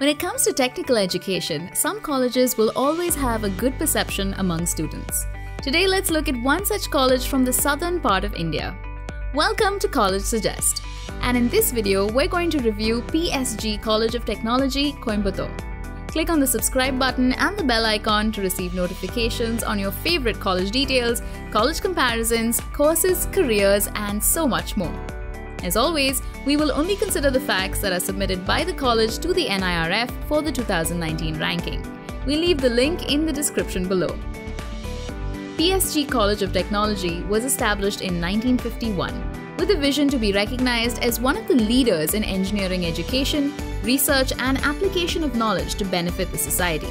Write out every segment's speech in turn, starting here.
When it comes to technical education, some colleges will always have a good perception among students. Today, let's look at one such college from the southern part of India. Welcome to College Suggest. And in this video, we're going to review PSG College of Technology, Coimbatore. Click on the subscribe button and the bell icon to receive notifications on your favorite college details, college comparisons, courses, careers, and so much more. As always, we will only consider the facts that are submitted by the college to the NIRF for the 2019 ranking. We'll leave the link in the description below. PSG College of Technology was established in 1951 with a vision to be recognized as one of the leaders in engineering education, research, and application of knowledge to benefit the society.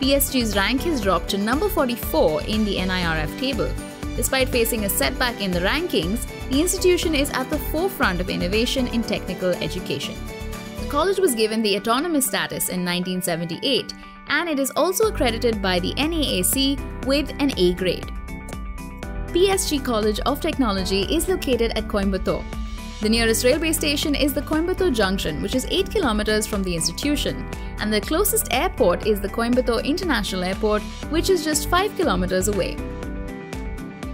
PSG's rank has dropped to number 44 in the NIRF table. Despite facing a setback in the rankings, the institution is at the forefront of innovation in technical education. The college was given the autonomous status in 1978 and it is also accredited by the NAAC with an A grade. PSG College of Technology is located at Coimbatore. The nearest railway station is the Coimbatore Junction, which is 8 kilometers from the institution, and the closest airport is the Coimbatore International Airport, which is just 5 kilometers away.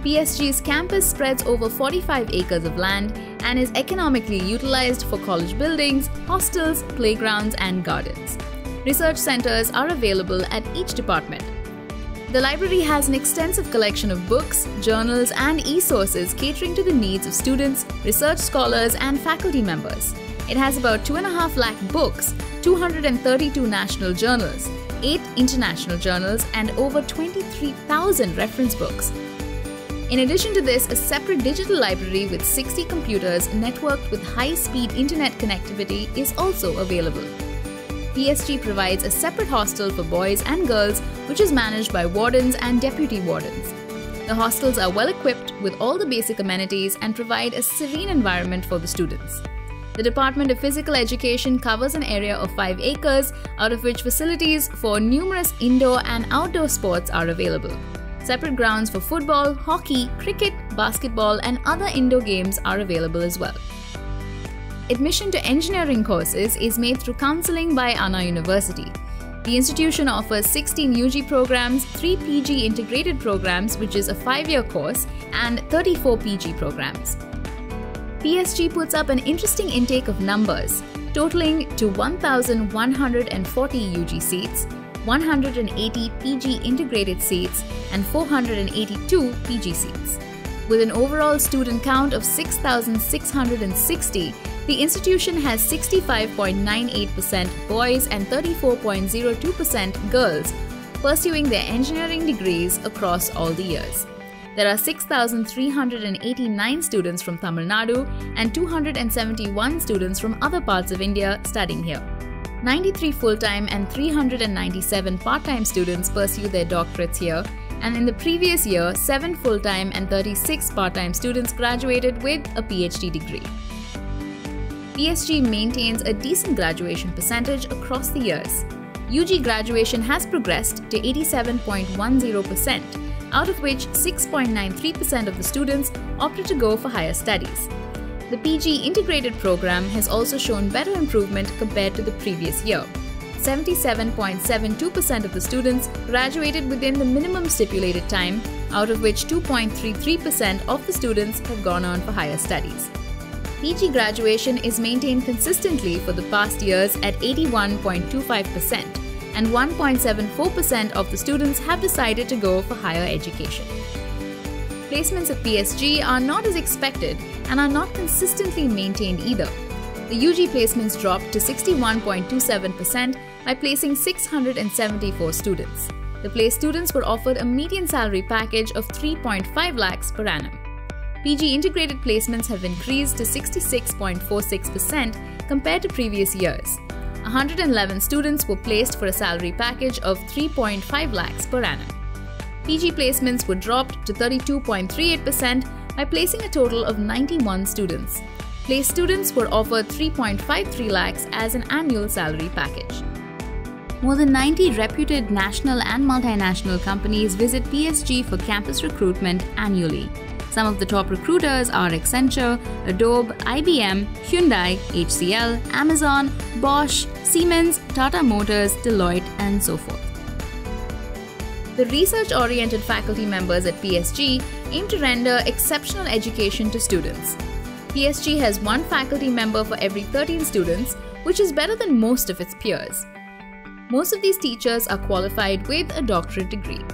PSG's campus spreads over 45 acres of land and is economically utilized for college buildings, hostels, playgrounds, and gardens. Research centers are available at each department. The library has an extensive collection of books, journals, and e-sources catering to the needs of students, research scholars, and faculty members. It has about 2.5 lakh books, 232 national journals, 8 international journals, and over 23,000 reference books. In addition to this, a separate digital library with 60 computers networked with high-speed internet connectivity is also available. PSG provides a separate hostel for boys and girls, which is managed by wardens and deputy wardens. The hostels are well equipped with all the basic amenities and provide a serene environment for the students. The Department of Physical Education covers an area of 5 acres, out of which facilities for numerous indoor and outdoor sports are available. Separate grounds for football, hockey, cricket, basketball, and other indoor games are available as well. Admission to engineering courses is made through counseling by Anna University. The institution offers 16 UG programs, 3 PG integrated programs, which is a 5 year course, and 34 PG programs. PSG puts up an interesting intake of numbers, totaling to 1,140 UG seats, 180 PG integrated seats, and 482 PG seats. With an overall student count of 6,660, the institution has 65.98% boys and 34.02% girls pursuing their engineering degrees across all the years. There are 6,389 students from Tamil Nadu and 271 students from other parts of India studying here. 93 full time and 397 part time students pursue their doctorates here, and in the previous year, 7 full time and 36 part time students graduated with a PhD degree. PSG maintains a decent graduation percentage across the years. UG graduation has progressed to 87.10%, out of which 6.93% of the students opted to go for higher studies. The PG integrated program has also shown better improvement compared to the previous year. 77.72% of the students graduated within the minimum stipulated time, out of which 2.33% of the students have gone on for higher studies. PG graduation is maintained consistently for the past years at 81.25%, and 1.74% of the students have decided to go for higher education. Placements at PSG are not as expected and are not consistently maintained either. The UG placements dropped to 61.27% by placing 674 students. The placed students were offered a median salary package of 3.5 lakhs per annum. PG integrated placements have increased to 66.46% compared to previous years. 111 students were placed for a salary package of 3.5 lakhs per annum. PG placements were dropped to 32.38% by placing a total of 91 students. Placed students were offered 3.53 lakhs as an annual salary package. More than 90 reputed national and multinational companies visit PSG for campus recruitment annually. Some of the top recruiters are Accenture, Adobe, IBM, Hyundai, HCL, Amazon, Bosch, Siemens, Tata Motors, Deloitte, and so forth. The research oriented faculty members at PSG aim to render exceptional education to students. PSG has one faculty member for every 13 students, which is better than most of its peers. Most of these teachers are qualified with a doctorate degree.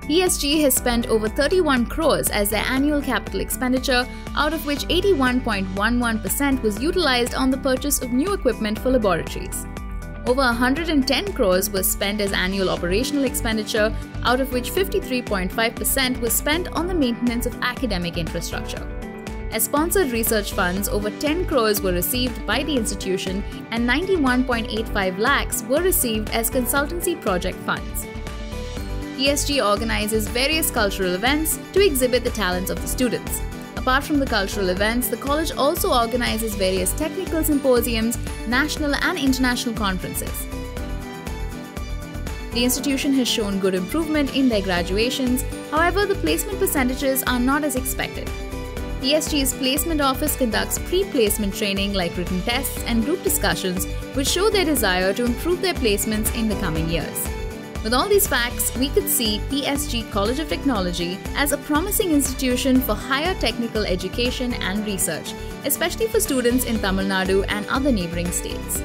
PSG has spent over 31 crores as their annual capital expenditure, out of which 81.11% was utilized on the purchase of new equipment for laboratories. Over 110 crores was spent as annual operational expenditure, out of which 53.5% was spent on the maintenance of academic infrastructure. As sponsored research funds, over 10 crores were received by the institution and 91.85 lakhs were received as consultancy project funds. PSG organizes various cultural events to exhibit the talents of the students. Apart from the cultural events, the college also organizes various technical symposiums, national and international conferences. The institution has shown good improvement in their graduations, however, the placement percentages are not as expected. PSG's placement office conducts pre placement training like written tests and group discussions, which show their desire to improve their placements in the coming years. With all these facts, we could see PSG College of Technology as a promising institution for higher technical education and research, especially for students in Tamil Nadu and other neighboring states.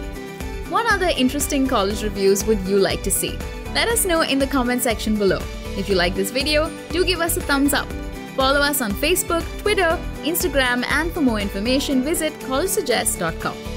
What other interesting college reviews would you like to see? Let us know in the comment section below. If you like this video, do give us a thumbs up. Follow us on Facebook, Twitter, Instagram, and for more information, visit collegesuggest.com.